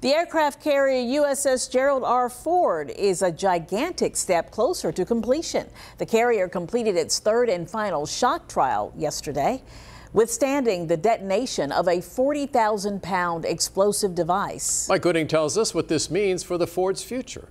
The aircraft carrier USS Gerald R. Ford is a gigantic step closer to completion. The carrier completed its third and final shock trial yesterday, withstanding the detonation of a 40,000 pound explosive device. Mike Gooding tells us what this means for the Ford's future.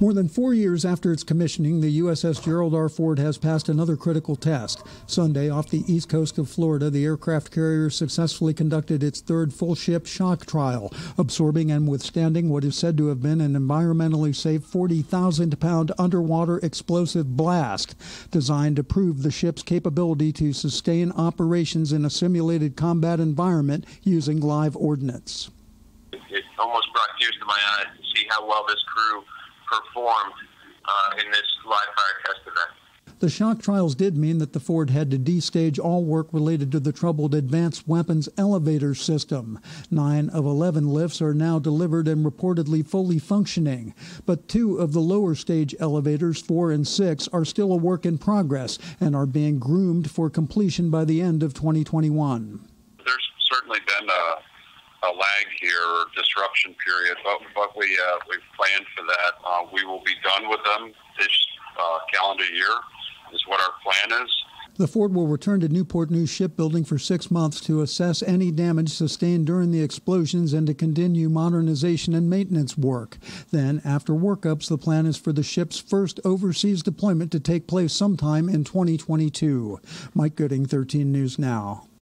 More than four years after its commissioning, the USS Gerald R. Ford has passed another critical test. Sunday, off the east coast of Florida, the aircraft carrier successfully conducted its third full ship shock trial, absorbing and withstanding what is said to have been an environmentally safe 40,000 pound underwater explosive blast, designed to prove the ship's capability to sustain operations in a simulated combat environment using live ordnance. It almost brought tears to my eyes to see how well this crew performed uh, in this live fire test event. The shock trials did mean that the Ford had to destage all work related to the troubled Advanced Weapons Elevator System. Nine of 11 lifts are now delivered and reportedly fully functioning, but two of the lower stage elevators, four and six, are still a work in progress and are being groomed for completion by the end of 2021. There's certainly been a a lag here or disruption period, but, but we uh, we've planned for that. Uh, we will be done with them this uh, calendar year. Is what our plan is. The Ford will return to Newport News Shipbuilding for six months to assess any damage sustained during the explosions and to continue modernization and maintenance work. Then, after workups, the plan is for the ship's first overseas deployment to take place sometime in 2022. Mike Gooding, 13 News Now.